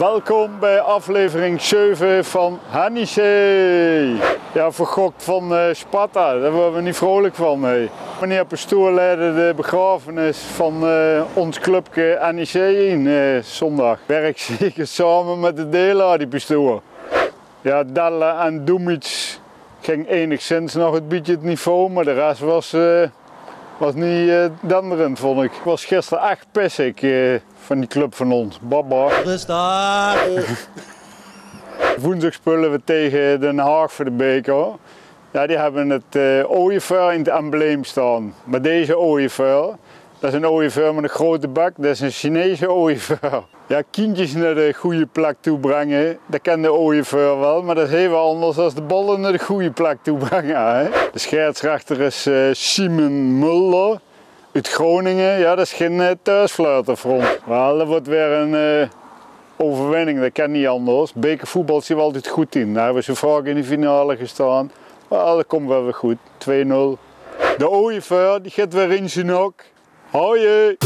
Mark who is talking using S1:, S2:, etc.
S1: Welkom bij aflevering 7 van Hanice. Ja, vergokt van uh, Sparta, daar worden we niet vrolijk van. Meneer Pastoor leidde de begrafenis van uh, ons clubje Hanice in uh, zondag. Werk zeker samen met de dela die Pastoor. Ja, Dalle en Dumic ging enigszins nog het beetje het niveau, maar de rest was, was niet uh, denderend vond ik. Ik was gisteren echt pissig van die club van ons. Baba.
S2: Rustig.
S1: Woensdag spullen we tegen Den Haag voor de beker. Ja, die hebben het uh, ooievaar in het embleem staan. Maar deze ooievaar, dat is een ooievaar met een grote bak, dat is een Chinese ooievaar. Ja, kindjes naar de goede plek toe brengen, dat kent de ooievaar wel, maar dat is heel anders dan de ballen naar de goede plek toe brengen. Hè? De scheidsrechter is uh, Simon Muller uit Groningen, ja, dat is geen uh, thuisfluiterfront. Wel, dat wordt weer een uh, overwinning, dat kan niet anders. Bekervoetbal zien we altijd goed in. Daar hebben ze vaak in de finale gestaan. Wel, dat komt wel weer goed. 2-0. De ooievaar, die gaat weer in zijn hok. Hoi!